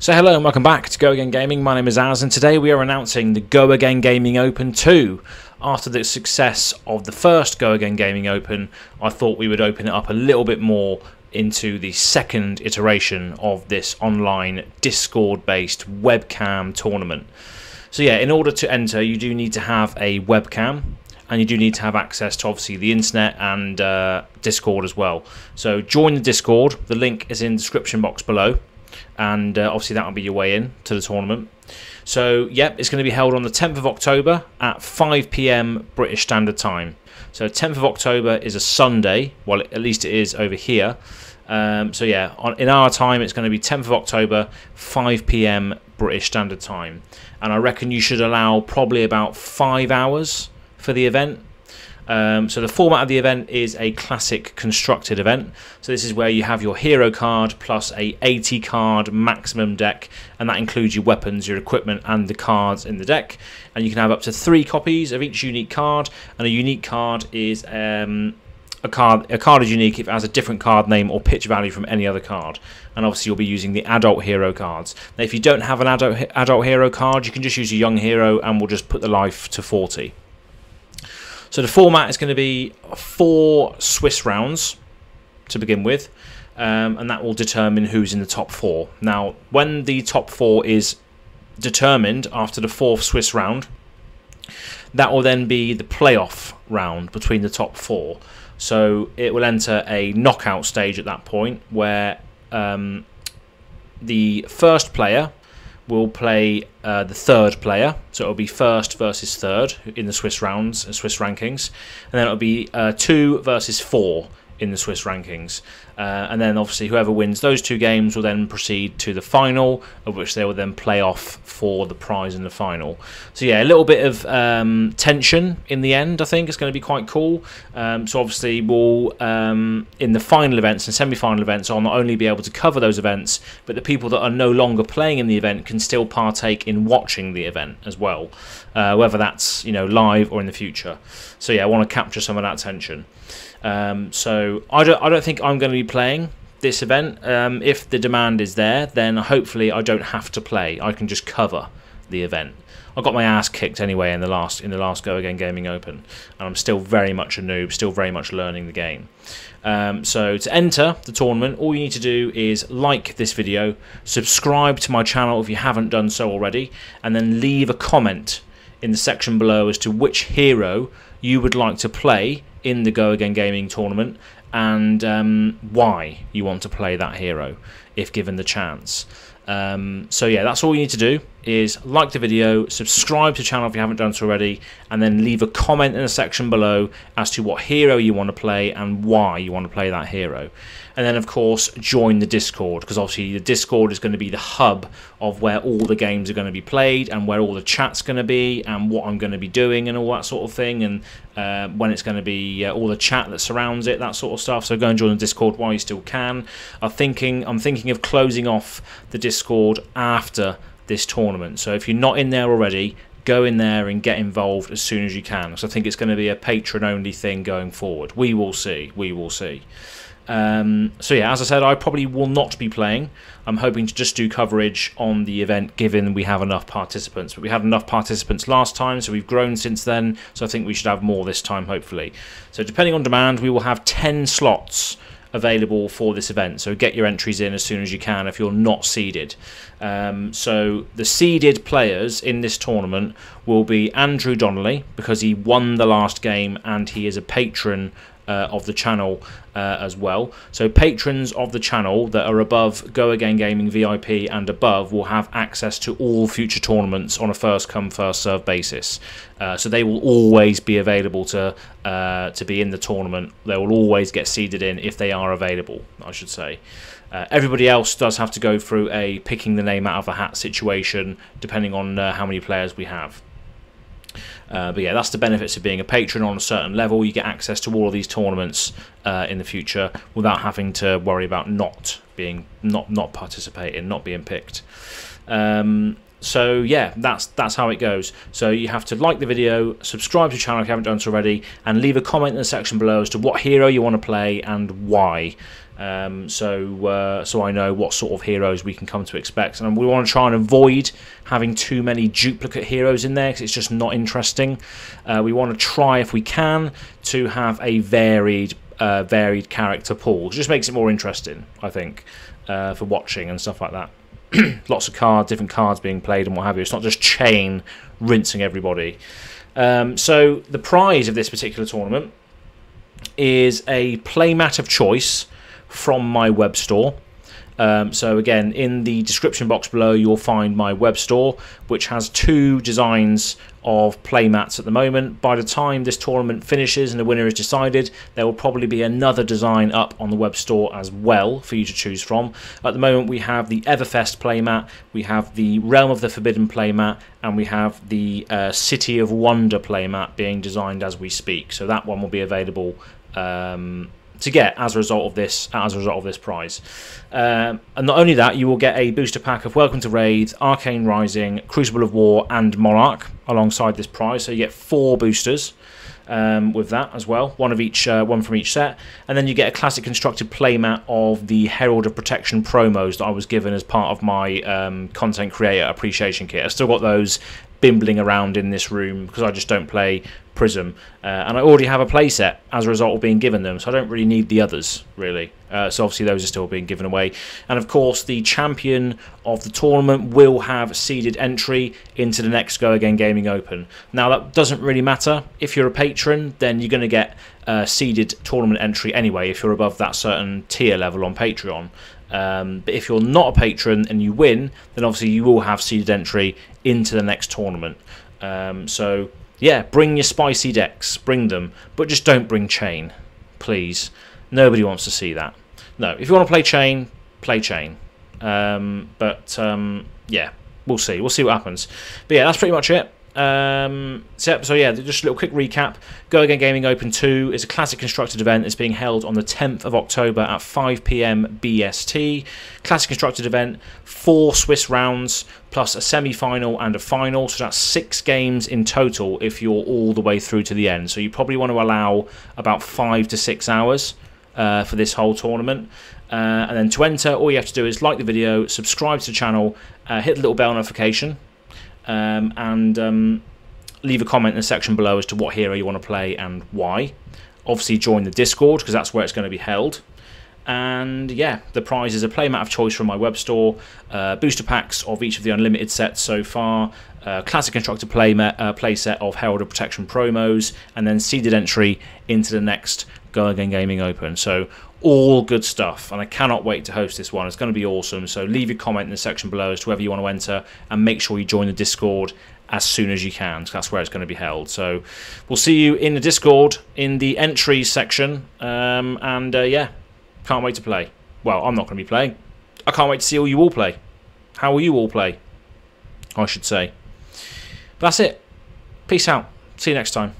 So hello and welcome back to Go Again Gaming. My name is Az and today we are announcing the Go Again Gaming Open 2. After the success of the first Go Again Gaming Open, I thought we would open it up a little bit more into the second iteration of this online Discord based webcam tournament. So yeah, in order to enter you do need to have a webcam and you do need to have access to obviously the internet and uh, Discord as well. So join the Discord, the link is in the description box below and uh, obviously that will be your way in to the tournament. So, yep, it's going to be held on the 10th of October at 5 pm British Standard Time. So, 10th of October is a Sunday, well, at least it is over here. Um, so, yeah, on, in our time, it's going to be 10th of October, 5 pm British Standard Time. And I reckon you should allow probably about five hours for the event. Um, so the format of the event is a classic constructed event. So this is where you have your hero card plus a 80 card maximum deck, and that includes your weapons, your equipment, and the cards in the deck. And you can have up to three copies of each unique card, and a unique card is um, a card. A card is unique if it has a different card name or pitch value from any other card. And obviously, you'll be using the adult hero cards. Now, if you don't have an adult adult hero card, you can just use a young hero, and we'll just put the life to 40. So the format is going to be four Swiss rounds to begin with, um, and that will determine who's in the top four. Now, when the top four is determined after the fourth Swiss round, that will then be the playoff round between the top four. So it will enter a knockout stage at that point where um, the first player will play uh, the third player. So it'll be first versus third in the Swiss rounds, and Swiss rankings, and then it'll be uh, two versus four in the Swiss rankings. Uh, and then obviously whoever wins those two games will then proceed to the final, of which they will then play off for the prize in the final. So yeah, a little bit of um, tension in the end. I think it's going to be quite cool. Um, so obviously we'll um, in the final events and semi-final events, I'll not only be able to cover those events, but the people that are no longer playing in the event can still partake in watching the event as well, uh, whether that's you know live or in the future. So yeah, I want to capture some of that tension. Um, so I don't I don't think I'm going to be playing this event. Um, if the demand is there, then hopefully I don't have to play. I can just cover the event. I got my ass kicked anyway in the last in the last Go Again Gaming Open, and I'm still very much a noob, still very much learning the game. Um, so to enter the tournament, all you need to do is like this video, subscribe to my channel if you haven't done so already, and then leave a comment in the section below as to which hero you would like to play in the Go Again Gaming tournament and um, why you want to play that hero if given the chance. Um, so yeah, that's all you need to do is like the video, subscribe to the channel if you haven't done so already, and then leave a comment in the section below as to what hero you want to play and why you want to play that hero. And then, of course, join the Discord because obviously the Discord is going to be the hub of where all the games are going to be played and where all the chat's going to be and what I'm going to be doing and all that sort of thing. And uh, when it's going to be uh, all the chat that surrounds it, that sort of stuff. So go and join the Discord while you still can. I'm thinking, I'm thinking of closing off the Discord after this tournament. So if you're not in there already, go in there and get involved as soon as you can. So I think it's going to be a patron only thing going forward. We will see. We will see. Um, so yeah, as I said, I probably will not be playing. I'm hoping to just do coverage on the event, given we have enough participants. But we had enough participants last time, so we've grown since then. So I think we should have more this time, hopefully. So depending on demand, we will have 10 slots available for this event. So get your entries in as soon as you can if you're not seeded. Um, so the seeded players in this tournament will be Andrew Donnelly because he won the last game and he is a patron uh, of the channel uh, as well. So patrons of the channel that are above Go Again Gaming VIP and above will have access to all future tournaments on a first come first serve basis. Uh, so they will always be available to uh, to be in the tournament. They will always get seeded in if they are available. I should say. Uh, everybody else does have to go through a picking the name out of a hat situation, depending on uh, how many players we have. Uh, but yeah, that's the benefits of being a patron on a certain level. You get access to all of these tournaments uh, in the future without having to worry about not being not not participating, not being picked. Um, so yeah, that's that's how it goes. So you have to like the video, subscribe to the channel if you haven't done so already, and leave a comment in the section below as to what hero you want to play and why. Um, so uh, so I know what sort of heroes we can come to expect, and we want to try and avoid having too many duplicate heroes in there because it's just not interesting. Uh, we want to try, if we can, to have a varied uh, varied character pool. It just makes it more interesting, I think, uh, for watching and stuff like that. Lots of cards, different cards being played and what have you. It's not just Chane rinsing everybody. Um, so the prize of this particular tournament is a playmat of choice from my web store. Um, so again, in the description box below, you'll find my web store, which has two designs of playmats at the moment. By the time this tournament finishes and the winner is decided, there will probably be another design up on the web store as well for you to choose from. At the moment, we have the Everfest playmat, we have the Realm of the Forbidden playmat, and we have the uh, City of Wonder playmat being designed as we speak. So that one will be available um, to get as a result of this as a result of this prize. Um, and not only that, you will get a booster pack of Welcome to Rathe, Arcane Rising, Crucible of War, and Monarch alongside this prize. So you get four boosters. Um, with that as well, one of each, uh, one from each set, and then you get a classic constructed playmat of the Herald of Protection promos that I was given as part of my um, content creator appreciation kit. I've still got those bimbling around in this room because I just don't play Prism, uh, and I already have a playset as a result of being given them, so I don't really need the others really. Uh, so obviously those are still being given away, and of course the champion of the tournament will have seeded entry into the next Go Again Gaming Open. Now that doesn't really matter if you're a patron, then you're going to get uh, seeded tournament entry anyway if you're above that certain tier level on Patreon. Um, but if you're not a patron and you win, then obviously you will have seeded entry into the next tournament. Um, so yeah, bring your spicy decks, bring them, but just don't bring Chane, please. Nobody wants to see that. No, if you want to play Chane, play Chane. Um, but um, yeah, we'll see. We'll see what happens. But yeah, that's pretty much it. Um, so, so, yeah, just a little quick recap. Go Again Gaming Open 2 is a classic constructed event. It's being held on the 10th of October at 5 p.m. BST. Classic constructed event, four Swiss rounds, plus a semi final and a final. So that's six games in total if you're all the way through to the end. So you probably want to allow about five to six hours uh, for this whole tournament. Uh, and then to enter, all you have to do is like the video, subscribe to the channel, uh, hit the little bell notification um, and um, leave a comment in the section below as to what hero you want to play and why. Obviously, join the Discord because that's where it's going to be held. And yeah, the prize is a playmat of choice from my web store, uh, booster packs of each of the unlimited sets so far, uh, classic constructor play, uh, play set of Herald of Protection promos, and then seeded entry into the next Go Again Gaming Open. So all good stuff, and I cannot wait to host this one. It's going to be awesome. So leave your comment in the section below as to whether you want to enter, and make sure you join the Discord as soon as you can. that's where it's going to be held. So we'll see you in the Discord in the entries section, um, and uh, yeah, can't wait to play. Well, I'm not going to be playing. I can't wait to see all you all play. How will you all play? I should say. But that's it. Peace out. See you next time.